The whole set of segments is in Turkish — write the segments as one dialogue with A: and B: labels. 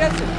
A: gelsin.
B: Hayır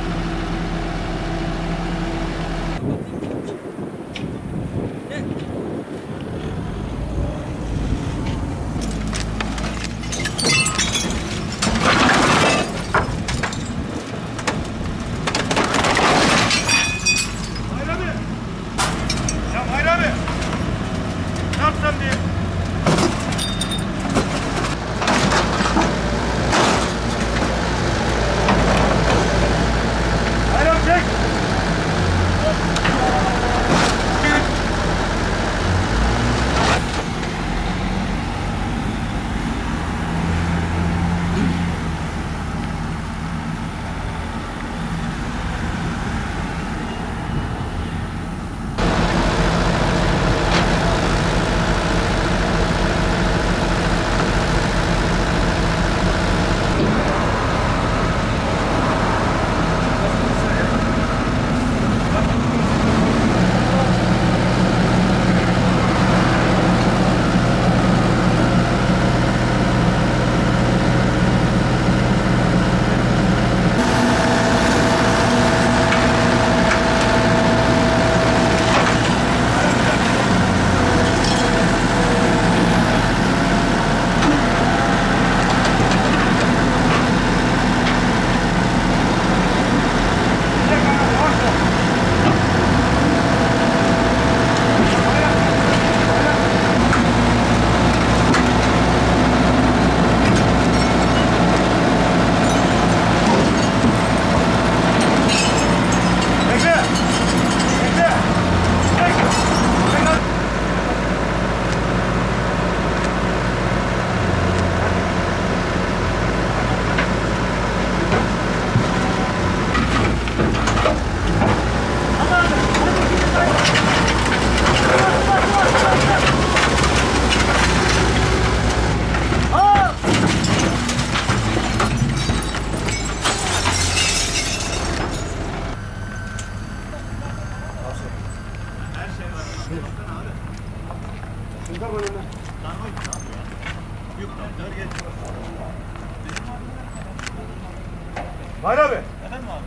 B: Hayır abi. Efendim abi.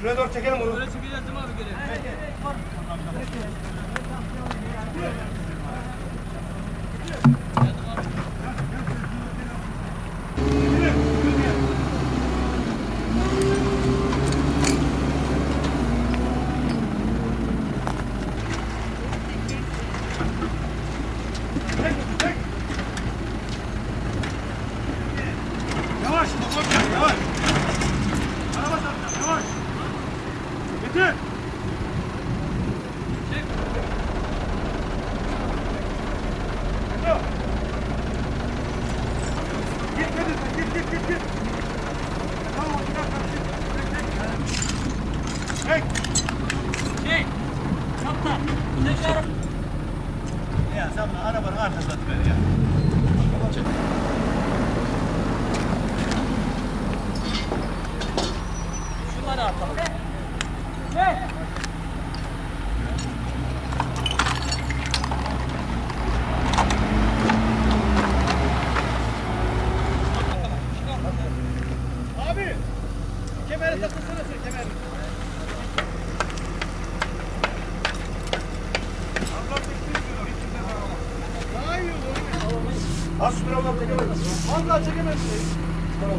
B: Şuraya doğru çekelim bunu.
A: Böyle çekeceğiz değil mi abi geri?
B: Çek,
A: Kaptan. Tekrar.
B: Ya sen arabanın arkasına ver ya.
A: Şunları atalım. Çek.
B: Abi, kemeri takılsana sen kemeri. Az şu tarafa çekemez. Az daha çekemez. Tamam.